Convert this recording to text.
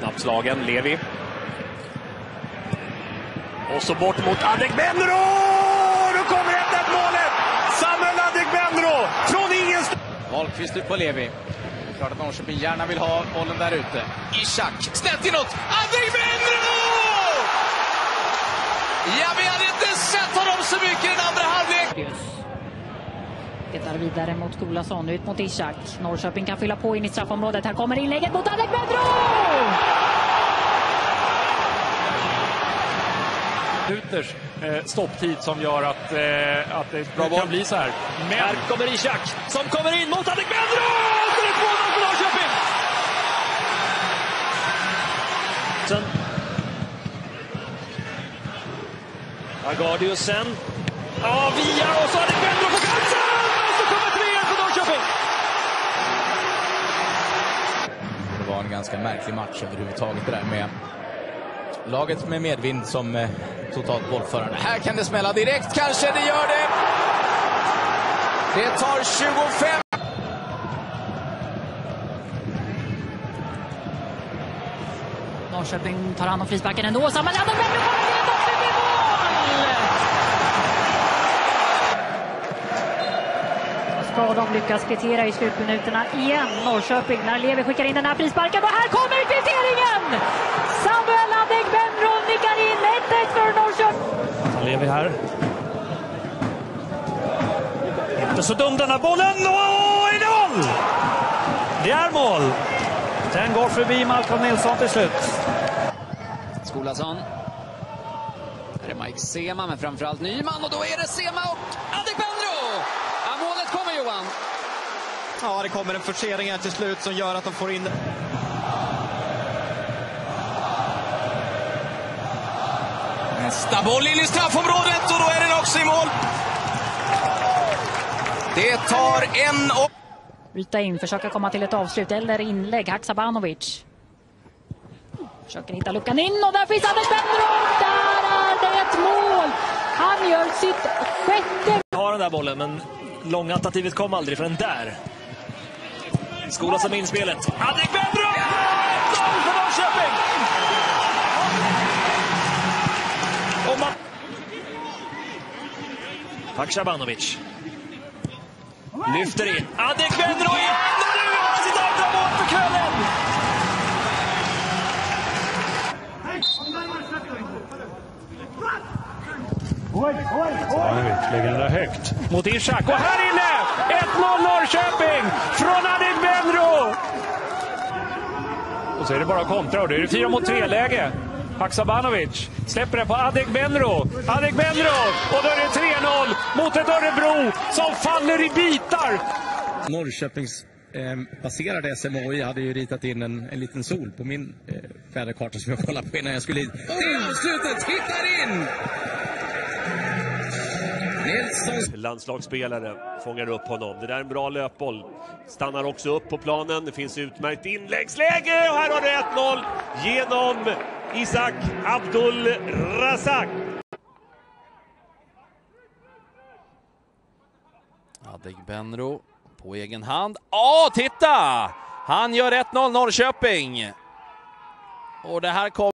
Snabbt slagen, Levi. Och så bort mot Adegbenro! Då kommer 1-1 målet! Samuel Adegbenro från ingenstans! Wahlqvist ut på Levi. Klart att Norrköping gärna vill ha bollen där ute. Ishak, snett inåt. Adegbenro! Ja, vi hade inte sett honom så mycket i den andra halvleken. Petar vidare mot Skolason, ut mot Ishak. Norrköping kan fylla på in i straffområdet. Här kommer inlägget mot Adekbedro! minuters eh, stopptid som gör att, eh, att det Bra kan boll. bli så här. Men Här kommer Ishak som kommer in mot Adegbenro! Så det är 2-0 för Norrköping! Sen. Agardiusen. Ja, via och så Adegbenro på chansen! Och så kommer 3 för Norrköping! Det var en ganska märklig match överhuvudtaget det där med laget med medvind som eh, totalt bollförande. Här kan det smälla direkt, kanske det gör det. Det tar 25. Norrköping tar hand om frisparken ändå. Samuel Adekbedro kommer in och i mål! Ska de lyckas kvittera i slutminuterna igen? Norrköping när Levi skickar in den här frisparken och här kommer kvitteringen! Samuel Adekbedro nickar in 1-1 för Norrköping. Så lever här. Inte så dum den här bollen. Och är det mål! Det är mål. Den går förbi Malcolm Nilsson till slut. Skolason. Här är Mike Sema, men framförallt Nyman. Och då är det Sema och Adekbendro! Ja, målet kommer, Johan. Ja, det kommer en forcering här till slut som gör att de får in Nästa boll in i straffområdet och då är den också i mål. Det tar en och... Bryta in, försöka komma till ett avslut eller inlägg. Haksabanovic. Försöker hitta luckan in och där finns Adekbedro! Där är det ett mål! Han gör sitt sjätte Har den där bollen, men långalternativet kom aldrig förrän där. Skola som inspelet. Adekbendro! 1-0 för Norrköping! Och man... Haksabanovic. Lyfter in. Adekbendro igen! Och nu han sitt andra mål för kvällen! Ivanovic lägger den där högt. Mot Ishak. Och här inne! 1-0 Norrköping! Från Adegbenro! Så är det bara att kontra och då är det 4 mot 3-läge. Haksabanovic släpper den på Adegbenro. Adegbenro! Och då är det 3-0 mot ett Örebro som faller i bitar. Norrköpings eh, baserade SMHI hade ju ritat in en, en liten sol på min eh, väderkarta som jag kollade på innan jag skulle hit. Det är avslutet! Hittar in! Landslagsspelare fångar upp honom. Det där är en bra löpboll. Stannar också upp på planen. Det finns utmärkt inläggsläge och här har det 1-0 genom Isak Abdul Razak. Adegbenro på egen hand. Ja, titta! Han gör 1-0 Norrköping. Och det här kommer